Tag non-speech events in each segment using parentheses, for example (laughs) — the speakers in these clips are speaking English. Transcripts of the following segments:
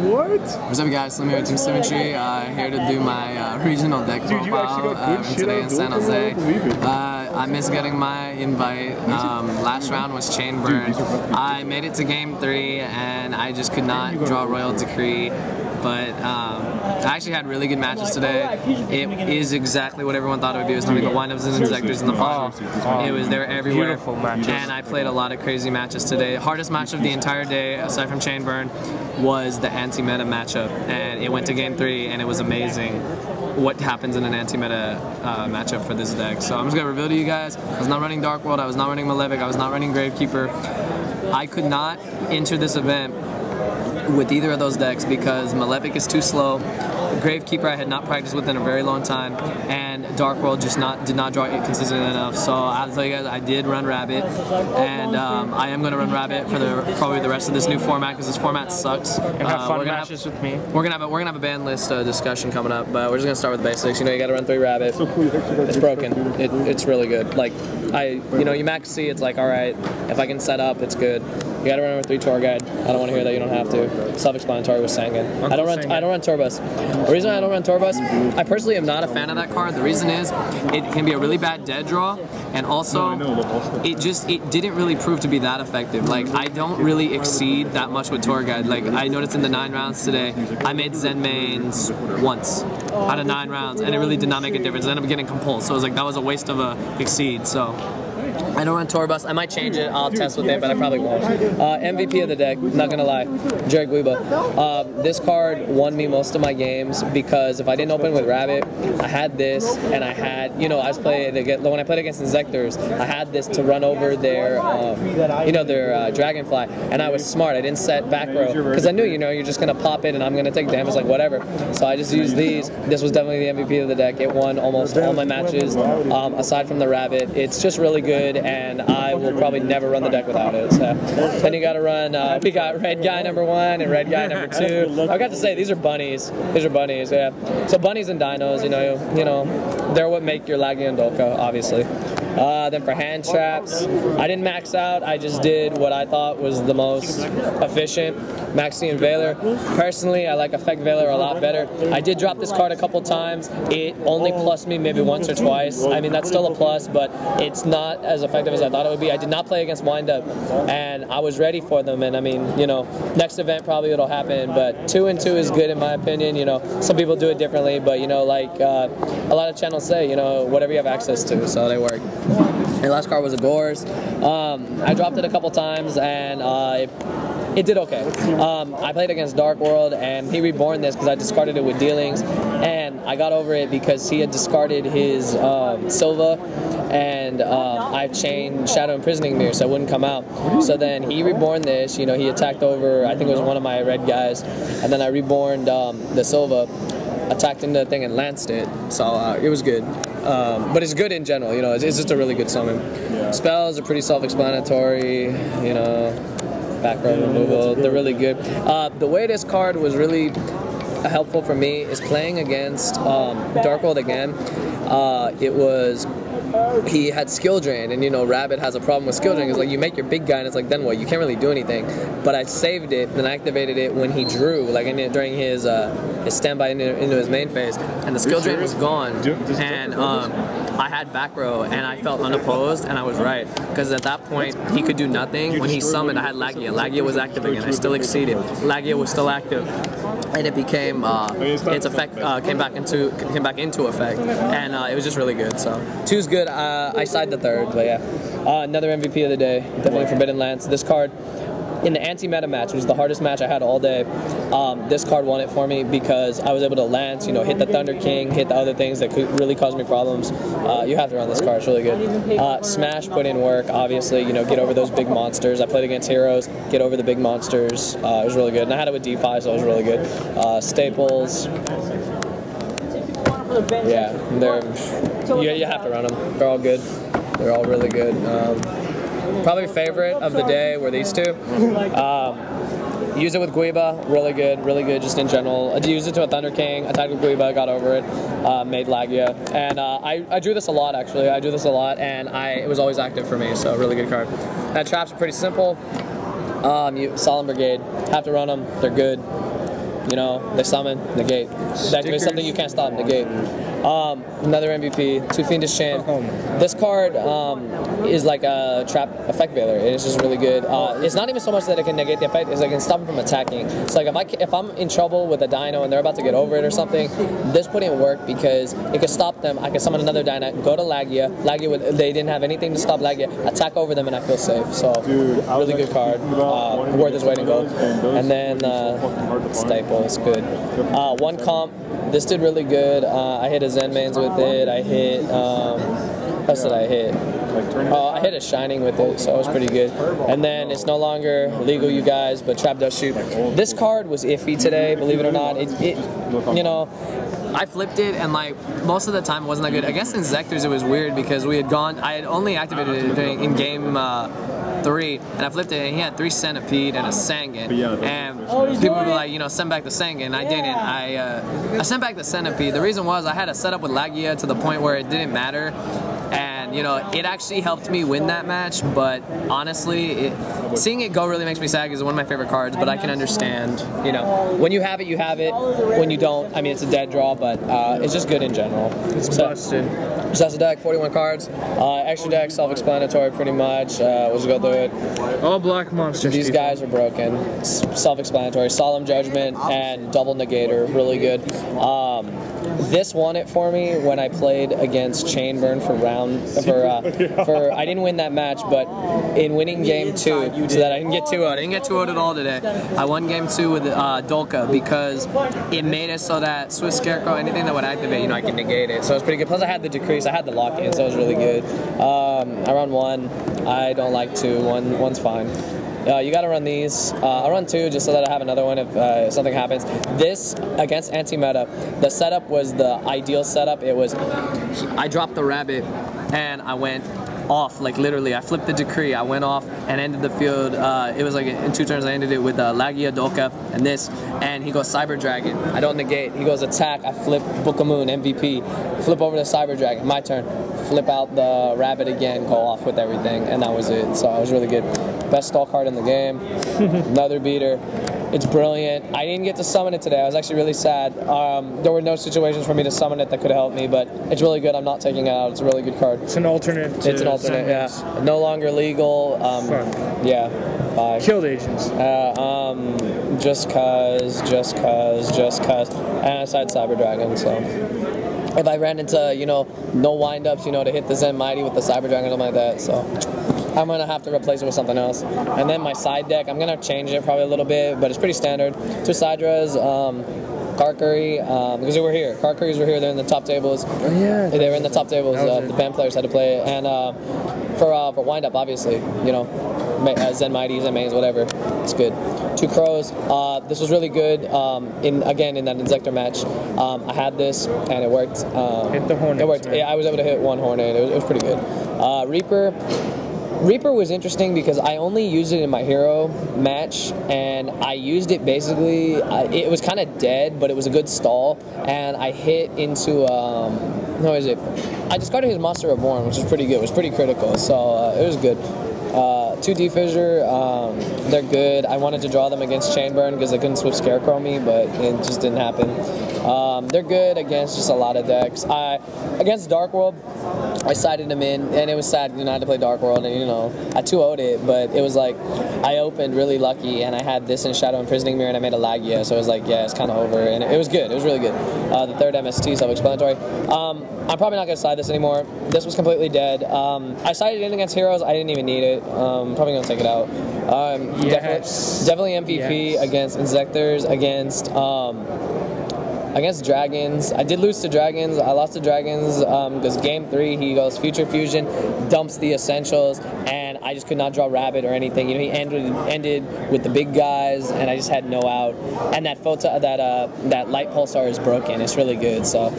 What? What's up, guys? Slim here, Team Symmetry. Uh, here to do my uh, regional deck Dude, profile uh, shit today in San Jose. don't believe it. Uh, I missed getting my invite. Um, last round was Chain Burn. I made it to game three, and I just could not draw Royal Decree. But um, I actually had really good matches today. It is exactly what everyone thought it would be. It was going to be the windups and Inzektors in the final. It was there everywhere. Beautiful matches. And I played a lot of crazy matches today. Hardest match of the entire day, aside from Chain Burn, was the anti-meta matchup. And it went to game three, and it was amazing what happens in an anti-meta uh, matchup for this deck. So I'm just going to reveal to you guys, I was not running Dark World, I was not running Malefic, I was not running Gravekeeper. I could not enter this event with either of those decks because Malefic is too slow. Gravekeeper I had not practiced with in a very long time, and Dark World just not did not draw it consistent enough. So I'll tell you guys, I did run Rabbit, and um, I am going to run Rabbit for the probably the rest of this new format because this format sucks. And have Uh, fun we're gonna matches with me. We're gonna have a, we're gonna have a ban list uh, discussion coming up, but we're just gonna start with the basics. You know, you got to run three Rabbit. It's broken. It, it's really good. Like I, you know, you max C, it's like all right. If I can set up, it's good. You got to run with three tour guide. I don't want to hear that you don't have to. Self-explanatory with Sangan. I don't run. Sangan. I don't run tour bus. The reason I don't run tour bus, I personally am not a fan of that card. The reason is, it can be a really bad dead draw, and also it just it didn't really prove to be that effective. Like I don't really exceed that much with tour guide. Like I noticed in the nine rounds today, I made Zenmaines once out of nine rounds, and it really did not make a difference. I ended up getting compulsed, so it was like that was a waste of a exceed. So. I don't run tour bus. I might change it. I'll test with it, but I probably won't. Uh, MVP of the deck, not gonna lie, Jared Guiba. Um, this card won me most of my games because if I didn't open with Rabbit, I had this, and I had, you know, I was playing against, when I played against Inzektors, I had this to run over their, um, you know, their uh, Dragonfly, and I was smart. I didn't set back row because I knew, you know, you're just gonna pop it, and I'm gonna take damage, like whatever. So I just used these. This was definitely the MVP of the deck. It won almost all my matches, um, aside from the Rabbit. It's just really good, and I will probably never run the deck without it. So then you got to run. Uh, we got red guy number one and red guy number (laughs) two. I got to say these are bunnies. These are bunnies. Yeah. So bunnies and dinos, you know, you know, they're what make your Laggy and Dolkka, obviously. Uh, then for hand traps, I didn't max out. I just did what I thought was the most efficient. Maxi and Veiler. Personally, I like Effect Veiler a lot better. I did drop this card a couple times. It only plus me maybe once or twice. I mean, that's still a plus, but it's not as effective as I thought it would be. I did not play against Windup, and I was ready for them. And I mean, you know, next event probably it'll happen, but two and two is good in my opinion. You know, some people do it differently, but you know, like uh, a lot of channels say, you know, whatever you have access to, so they work. The last card was a Gorz. Um, I dropped it a couple times and uh, it, it did okay. Um, I played against Dark World and he reborn this because I discarded it with dealings and I got over it because he had discarded his um, Silva and um, I chained Shadow Imprisoning Mirror so it wouldn't come out. So then he reborn this, you know, he attacked over, I think it was one of my red guys, and then I reborned um, the Silva attacked into the thing and lanced it. So uh, it was good. Um, but it's good in general, you know, it's, it's just a really good summon. Spells are pretty self-explanatory, you know, back row removal, they're really good. Uh, the way this card was really helpful for me is playing against um, Dark World again. Uh, it was he had skill drain, and you know Rabbit has a problem with skill drain. It's like you make your big guy, and it's like then what? You can't really do anything. But I saved it and activated it when he drew, like in it, during his uh, his standby into, into his main phase, and the skill drain was gone. And um, I had back row, and I felt unopposed, and I was right because at that point he could do nothing. When he summoned, I had Laggia. Laggia was active again. I still exceeded. Laggia was still active and it became uh, its effect uh, came back into came back into effect, and uh, it was just really good. So two's good. Uh, I side the third, but yeah, uh, another MVP of the day, definitely Forbidden Lance. This card. In the anti-meta match, which was the hardest match I had all day, um, this card won it for me because I was able to lance, you know, hit the Thunder King, hit the other things that could really cause me problems. Uh, you have to run this card; it's really good. Uh, Smash put in work, obviously, you know, get over those big monsters. I played against heroes, get over the big monsters. Uh, it was really good, and I had it with D5, so it was really good. Uh, Staples, yeah, they're you, you have to run them. They're all good. They're all really good. Um, probably favorite of the day were these two. Um, use it with Guiba, really good, really good just in general. I used it to a Thunder King, attacked with Guiba, got over it, uh, made Laggia. And uh, I, I drew this a lot actually, I drew this a lot and I it was always active for me, so really good card. That traps are pretty simple. Um, you, Solemn Brigade, have to run them, they're good. You know, they summon, negate. That is something you can't stop, negate. Um, another MVP, Two Fiendish. Oh, This card um, is like a trap effect veiler. It's just really good. Uh, it's not even so much that it can negate the effect; it's like it can stop him from attacking. It's like if I if I'm in trouble with a dino and they're about to get over it or something, this in work because it could stop them. I could summon another dino, go to Laggia. Laggia would they didn't have anything to stop Laggia. Attack over them and I feel safe. So Dude, really good card. Uh, worth its weight in gold. and then are so fucking hard to uh, staple is good. Uh, one comp. This did really good. Uh, I hit a Zenmaines with it. I hit. Um, what else did I hit? Uh, I hit a shining with it, so it was pretty good. And then it's no longer legal, you guys, but Trap Dustshoot. This card was iffy today, believe it or not. It, it you know, I flipped it, and like most of the time it wasn't that good. I guess Inzektors it was weird because we had gone. I had only activated it during, in game. Uh, Three and I flipped it, and he had three centipede and a sangan. But yeah, those- and people were like, you know, send back the sangan. I didn't. I uh, I sent back the centipede. The reason was I had a setup with Laggia to the point where it didn't matter you know it actually helped me win that match but honestly it, seeing it go really makes me sad because it's one of my favorite cards but i can understand you know when you have it you have it when you don't i mean it's a dead draw but uh, it's just good in general It's So- busted. so that's the deck 41 cards uh, extra deck self-explanatory pretty much uh, we'll just go through it All black monsters. these people. guys are broken. Self-explanatory. Solemn Judgment and Double Negator, really good. Um, this won it for me when I played against Chainburn for round for uh, (laughs) for. I didn't win that match, but in winning game two, so that I didn't get two out. I didn't get two out at all today. I won game two with uh, Dolkka because it made it so that Swiss Scarecrow, anything that would activate, you know, I can negate it. So it was pretty good. Plus, I had the decrease. I had the lock in, so it was really good. Um, I run one. I don't like two. One one's fine. Uh, you got to run these. Uh, I run two just so that I have another one if uh, something happens. This against anti-meta, the setup was the ideal setup. It was, I dropped the rabbit and I went off, like literally. I flipped the decree. I went off and ended the field. Uh, it was like in two turns. I ended it with uh, Laggia Dolkka and this. And he goes Cyber Dragon. I don't negate. He goes attack. I flip Book of Moon MVP. Flip over to Cyber Dragon. My turn. Flip out the rabbit again. Go off with everything, and that was it. So it was really good. Best stall card in the game. (laughs) Another beater. It's brilliant. I didn't get to summon it today. I was actually really sad. Um, there were no situations for me to summon it that could help me, but it's really good. I'm not taking it out. It's a really good card. It's an alternate. It's an alternate, yeah. No longer legal. Um, Fun. yeah. Bye. Killed Asians. Uh, um, just cause, just cause, just cause, and I side Cyber Dragon. So, if I ran into you know no windups, you know to hit the Zenmaity with the Cyber Dragon or something like that, so I'm gonna have to replace it with something else. And then my side deck, I'm gonna change it probably a little bit, but it's pretty standard. Two Sidras, um, Karkuri, um, because they were here. Karkuris were here. They're in the top tables. Oh yeah. They were in the top tables. Uh, the band players had to play it, and uh, for uh, for wind up, obviously, you know, uh, Zen Mighty, Zenmaines, whatever. It's good. Two crows. Uh, this was really good. Um, in again in that Inzektor match, um, I had this and it worked. Um, Hit the hornets, It worked. Yeah, I was able to hit one hornet. It was, it was pretty good. Uh, Reaper. Reaper was interesting because I only used it in my hero match, and I used it basically. I, it was kind of dead, but it was a good stall, and I hit into. Um, is it? I discarded his Monster Reborn, which was pretty good. It was pretty critical, so uh, it was good. Uh, two D Fissure, um, they're good. I wanted to draw them against Chainburn because they couldn't switch Scarecrow me, but it just didn't happen. Um, they're good against just a lot of decks. I against Dark World, I sided them in, and it was sad, you know, I had to play Dark World, and you know, I 2 0'd it, but it was like, I opened really lucky, and I had this in Shadow Imprisoning Mirror, and I made a Laggia, so it was like, yeah, it's kind of over, and it was good, it was really good. Uh, the third MST, self explanatory. Um, I'm probably not going to side this anymore. This was completely dead. Um, I sided in against Heroes, I didn't even need it. Um, probably going to take it out. Um, Yes. Definitely, definitely MVP Yes. against Inzektors, against. Um, against dragons. I did lose to dragons. I lost to dragons because game three he goes future fusion, dumps the essentials, and I just could not draw rabbit or anything. You know, he ended ended with the big guys, and I just had no out. And that photo, that uh, that light pulsar is broken. It's really good. So,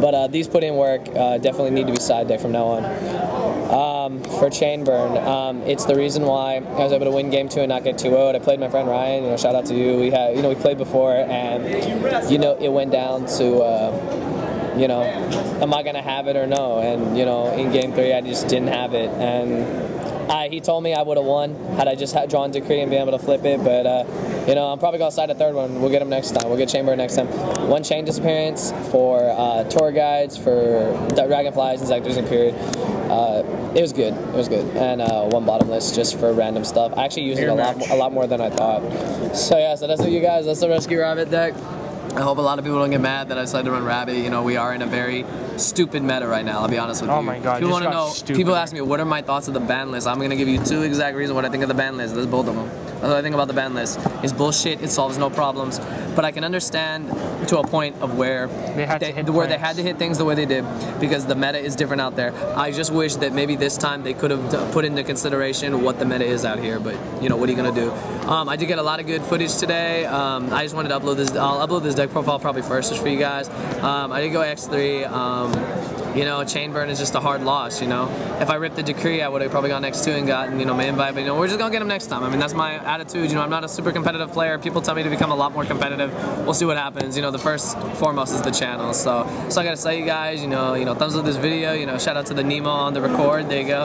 but uh, these put in work. Uh, definitely need to be side deck from now on. Um, for Chainburn, um, it's the reason why I was able to win game two and not get 2-0. I played my friend Ryan. You know, shout out to you. We had, you know, we played before, and you know, it went down to, uh, you know, am I gonna have it or no? And you know, in game three, I just didn't have it, and I, he told me I would have won had I just had drawn decree and been able to flip it, but uh, You know, I'm probably gonna side a third one. We'll get them next time. We'll get Chainburn next time. One chain disappearance for uh, tour guides for dragonflies and Zectors and period. Uh, it was good. It was good. And uh, one bottomless just for random stuff. I actually used it a lot, a lot more than I thought. So yeah, so that's what you guys. That's the Rescue Rabbit deck. I hope a lot of people don't get mad that I decided to run Rabbit. You know, we are in a very stupid meta right now, I'll be honest with oh you. Oh my god, People want to know, stupid. people ask me, what are my thoughts of the ban list? I'm going to give you two exact reasons what I think of the ban list. There's both of them. That's what I think about the ban list. It's bullshit, it solves no problems. But I can understand to a point of where they had, they, to, where they had to hit things the way they did because the meta is different out there. I just wish that maybe this time they could have put into consideration what the meta is out here. But, you know, what are you going to do? Um, I did get a lot of good footage today. Um, I just wanted to upload this. I'll upload this deck profile probably first just for you guys. Um, I did go X3. You know, chain burn is just a hard loss, you know. If I ripped the decree, I would have probably gone next two and gotten, you know, my invite, but you know, we're just gonna get him next time. I mean, that's my attitude, you know, I'm not a super competitive player. People tell me to become a lot more competitive. We'll see what happens. You know, the first foremost is the channel. So so I gotta say you guys, you know, you know, thumbs up this video, you know, shout out to the Nemo on the record, there you go.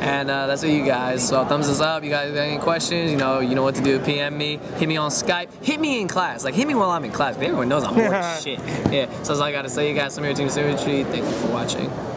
And uh, that's it you guys. So thumbs us up, you guys got any questions, you know, you know what to do. PM me, hit me on Skype, hit me in class. Like hit me while I'm in class. Everyone knows I'm bored (laughs) shit. Yeah, so that's all I gotta say you guys. I'm here Team Symmetry. Thank you for watching.